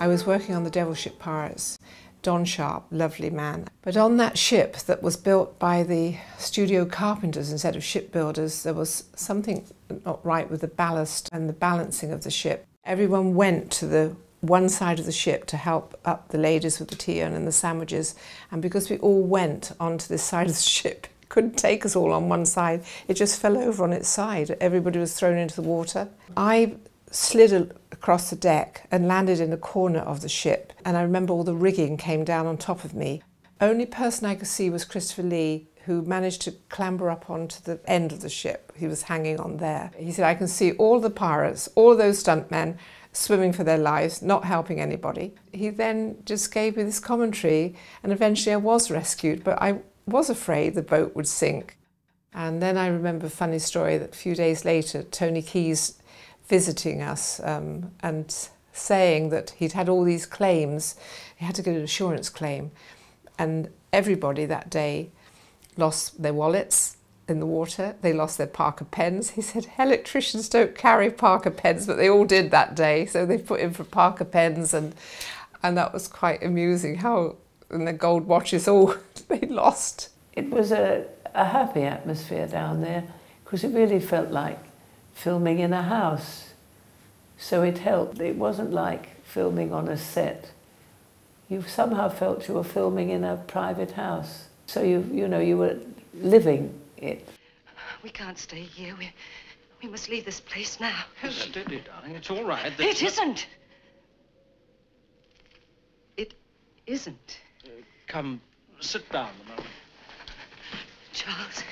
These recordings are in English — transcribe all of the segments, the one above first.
I was working on the Devil Ship Pirates. Don Sharp, lovely man. But on that ship that was built by the studio carpenters instead of shipbuilders, there was something not right with the ballast and the balancing of the ship. Everyone went to the one side of the ship to help up the ladies with the tea urn and the sandwiches. And because we all went onto this side of the ship, couldn't take us all on one side. It just fell over on its side. Everybody was thrown into the water. I slid across the deck and landed in a corner of the ship. And I remember all the rigging came down on top of me. Only person I could see was Christopher Lee, who managed to clamber up onto the end of the ship. He was hanging on there. He said, I can see all the pirates, all those stuntmen swimming for their lives, not helping anybody. He then just gave me this commentary, and eventually I was rescued, but I was afraid the boat would sink. And then I remember a funny story that a few days later, Tony Keys visiting us um, and saying that he'd had all these claims. He had to get an insurance claim. And everybody that day lost their wallets in the water. They lost their Parker pens. He said electricians don't carry Parker pens, but they all did that day. So they put in for Parker pens, and and that was quite amusing. How and the gold watches all they lost. It was a, a happy atmosphere down there because it really felt like filming in a house. So it helped. It wasn't like filming on a set. You somehow felt you were filming in a private house. So you, you know, you were living it. We can't stay here. We, we must leave this place now. Steady, darling. It's all right. It isn't. It isn't. Uh, come, sit down a moment. Charles.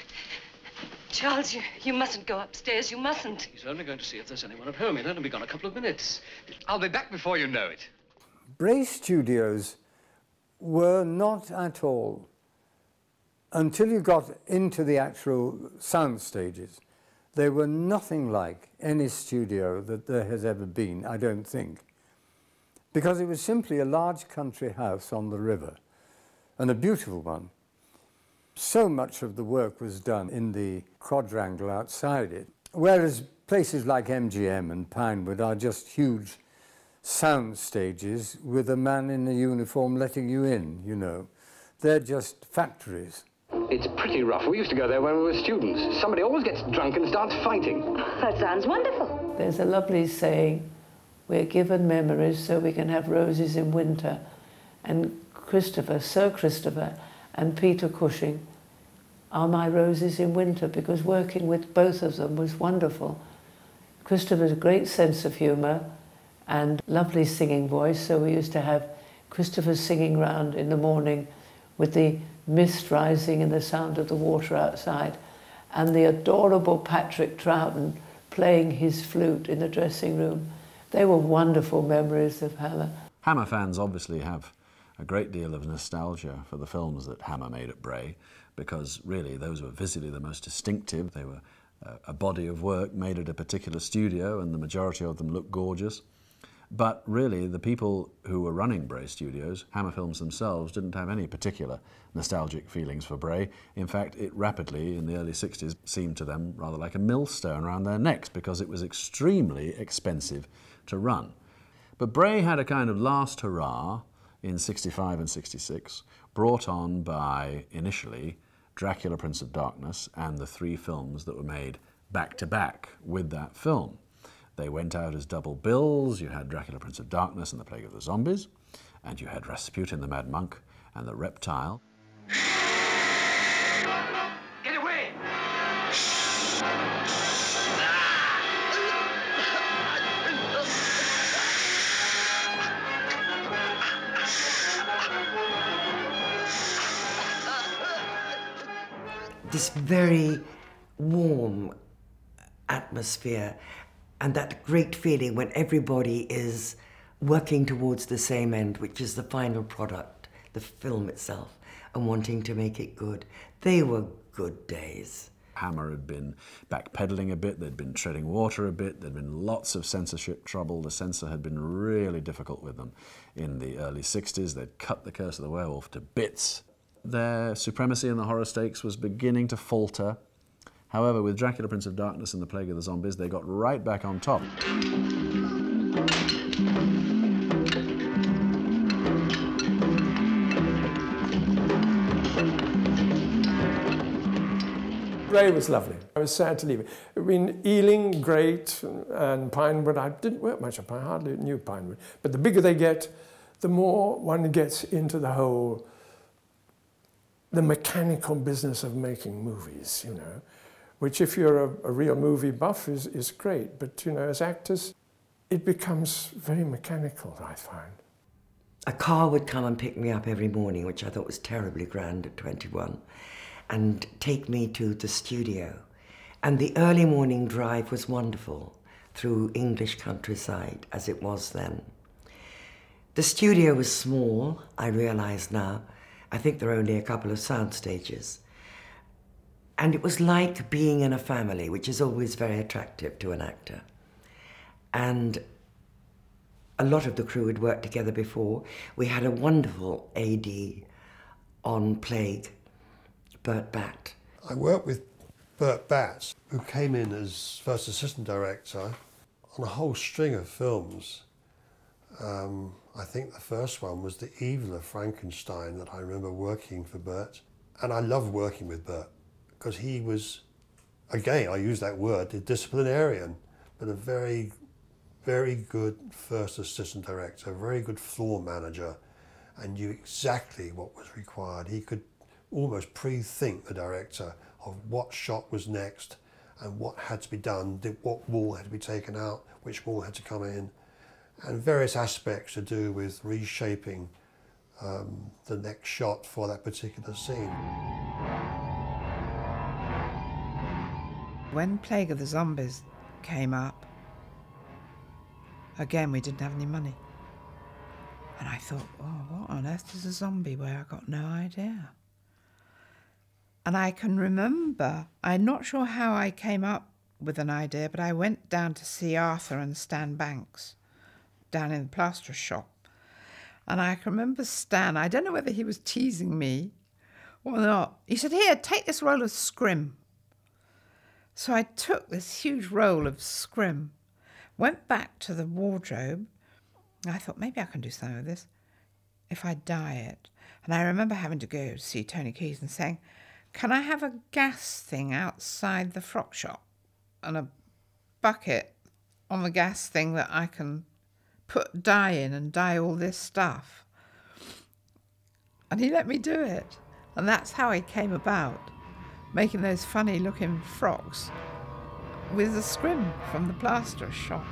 Charles, you, you mustn't go upstairs. You mustn't. He's only going to see if there's anyone at home. He'll only be gone a couple of minutes. I'll be back before you know it. Bray Studios were not at all, until you got into the actual sound stages, they were nothing like any studio that there has ever been, I don't think. Because it was simply a large country house on the river, and a beautiful one. So much of the work was done in the quadrangle outside it, whereas places like MGM and Pinewood are just huge sound stages with a man in a uniform letting you in, you know. They're just factories. It's pretty rough. We used to go there when we were students. Somebody always gets drunk and starts fighting. That sounds wonderful. There's a lovely saying, we're given memories so we can have roses in winter. And Christopher, Sir Christopher, and Peter Cushing are my roses in winter because working with both of them was wonderful. Christopher's great sense of humour and lovely singing voice, so we used to have Christopher singing round in the morning with the mist rising and the sound of the water outside, and the adorable Patrick Troughton playing his flute in the dressing room. They were wonderful memories of Hammer. Hammer fans obviously have a great deal of nostalgia for the films that Hammer made at Bray because really those were visually the most distinctive. They were uh, a body of work made at a particular studio and the majority of them looked gorgeous. But really, the people who were running Bray Studios, Hammer Films themselves, didn't have any particular nostalgic feelings for Bray. In fact, it rapidly, in the early 60s, seemed to them rather like a millstone around their necks because it was extremely expensive to run. But Bray had a kind of last hurrah in 65 and 66, brought on by, initially, Dracula Prince of Darkness and the three films that were made back to back with that film. They went out as double bills. You had Dracula, Prince of Darkness and the Plague of the Zombies, and you had Rasputin, the Mad Monk, and the Reptile. This very warm atmosphere and that great feeling when everybody is working towards the same end, which is the final product, the film itself, and wanting to make it good. They were good days. Hammer had been backpedaling a bit, they'd been treading water a bit, there'd been lots of censorship trouble. The censor had been really difficult with them in the early 60s. They'd cut The Curse of the Werewolf to bits. Their supremacy in the horror stakes was beginning to falter. However, with Dracula, Prince of Darkness, and the Plague of the Zombies, they got right back on top. Bray was lovely. I was sad to leave it. I mean, Ealing, great, and Pinewood. I didn't work much at Pinewood, I hardly knew Pinewood. But the bigger they get, the more one gets into the whole the mechanical business of making movies, you know, which if you're a, a real movie buff is, is great. But, you know, as actors, it becomes very mechanical, I find. A car would come and pick me up every morning, which I thought was terribly grand at 21 and take me to the studio. And the early morning drive was wonderful through English countryside, as it was then. The studio was small, I realise now. I think there are only a couple of sound stages. And it was like being in a family, which is always very attractive to an actor. And a lot of the crew had worked together before. We had a wonderful AD on Plague Bert Batt. I worked with Bert Batt, who came in as first assistant director on a whole string of films. Um, I think the first one was The Evil of Frankenstein that I remember working for Bert. And I loved working with Bert because he was, again, I use that word, a disciplinarian, but a very, very good first assistant director, a very good floor manager, and knew exactly what was required. He could almost pre-think the director of what shot was next and what had to be done, what wall had to be taken out, which wall had to come in, and various aspects to do with reshaping um, the next shot for that particular scene. When Plague of the Zombies came up, again we didn't have any money. And I thought, oh, what on earth is a zombie where I got no idea. And I can remember, I'm not sure how I came up with an idea, but I went down to see Arthur and Stan Banks down in the plaster shop. And I can remember Stan, I don't know whether he was teasing me or not. He said, Here, take this roll of scrim. So I took this huge roll of scrim, went back to the wardrobe. I thought, maybe I can do something with this if I dye it. And I remember having to go see Tony Keys and saying, can I have a gas thing outside the frock shop and a bucket on the gas thing that I can put dye in and dye all this stuff? And he let me do it. And that's how I came about making those funny looking frocks with the scrim from the plaster shop.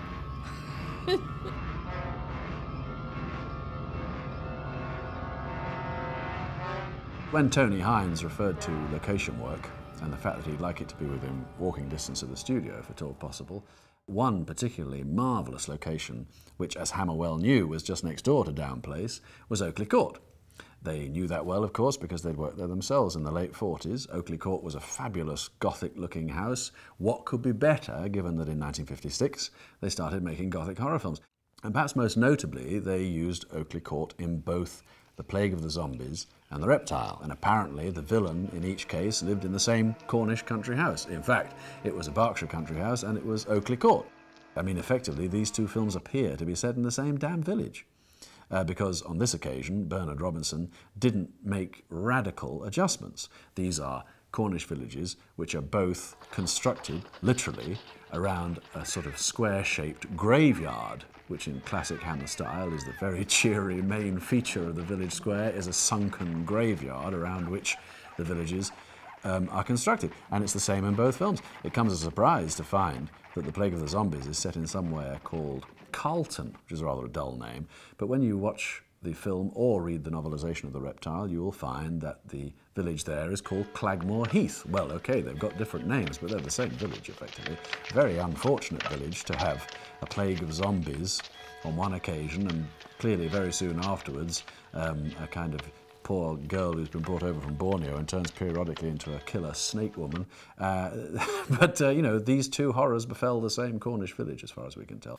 When Tony Hinds referred to location work and the fact that he'd like it to be within walking distance of the studio, if at all possible, one particularly marvellous location, which, as Hammer well knew, was just next door to Down Place, was Oakley Court. They knew that well, of course, because they'd worked there themselves in the late 40s. Oakley Court was a fabulous Gothic looking house. What could be better, given that in 1956 they started making Gothic horror films? And perhaps most notably, they used Oakley Court in both The Plague of the Zombies and the reptile, and apparently the villain in each case lived in the same Cornish country house. In fact, it was a Berkshire country house and it was Oakley Court. I mean, effectively, these two films appear to be set in the same damn village. Uh, because on this occasion, Bernard Robinson didn't make radical adjustments. These are Cornish villages which are both constructed, literally, around a sort of square shaped graveyard which in classic Hammer style is the very cheery main feature of the village square, is a sunken graveyard around which the villages um, are constructed. And it's the same in both films. It comes as a surprise to find that The Plague of the Zombies is set in somewhere called Carlton, which is rather a dull name. But when you watch the film or read the novelisation of The Reptile, you will find that the village there is called Clagmoor Heath. Well, okay, they've got different names, but they're the same village, effectively. Very unfortunate village to have a plague of zombies on one occasion, and clearly very soon afterwards, um, a kind of poor girl who's been brought over from Borneo and turns periodically into a killer snake woman. Uh, but, uh, you know, these two horrors befell the same Cornish village, as far as we can tell.